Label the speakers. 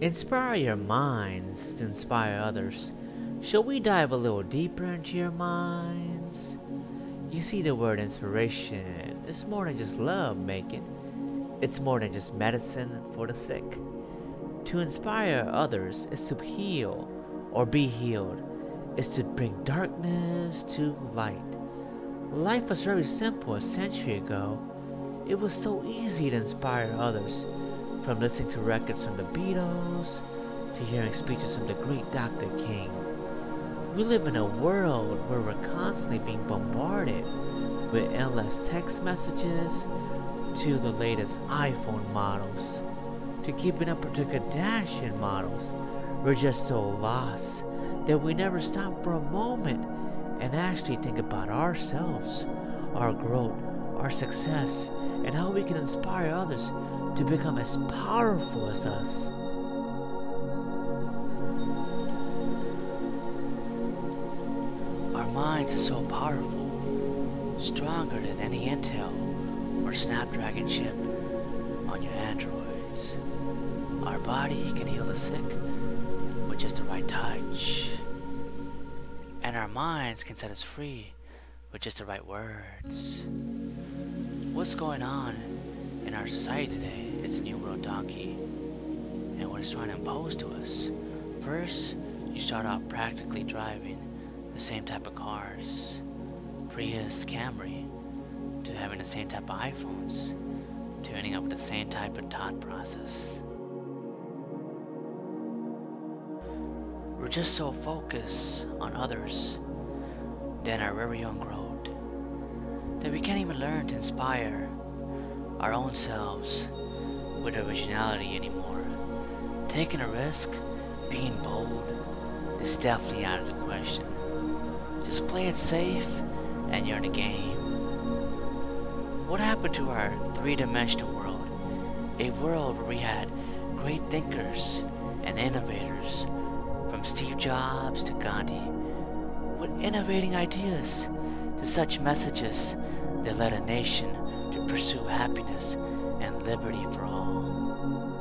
Speaker 1: Inspire your minds to inspire others. Shall we dive a little deeper into your minds? You see, the word inspiration is more than just love making, it's more than just medicine for the sick. To inspire others is to heal or be healed, is to bring darkness to light. Life was very simple a century ago. It was so easy to inspire others, from listening to records from the Beatles to hearing speeches from the great Dr. King. We live in a world where we're constantly being bombarded with endless text messages to the latest iPhone models to keeping up with the Kardashian models. We're just so lost that we never stop for a moment and actually think about ourselves, our growth, our success, and how we can inspire others to become as powerful as us. Our minds are so powerful, stronger than any Intel or Snapdragon chip on your Androids. Our body can heal the sick with just the right touch. And our minds can set us free with just the right words. What's going on in our society today It's a new world donkey and what it's trying to impose to us. First, you start off practically driving the same type of cars, Prius, Camry, to having the same type of iPhones, to ending up with the same type of thought process. We're just so focused on others than our very own growth that we can't even learn to inspire our own selves with originality anymore. Taking a risk, being bold, is definitely out of the question. Just play it safe and you're in the game. What happened to our three-dimensional world? A world where we had great thinkers and innovators, from Steve Jobs to Gandhi, with innovating ideas to such messages that led a nation to pursue happiness and liberty for all.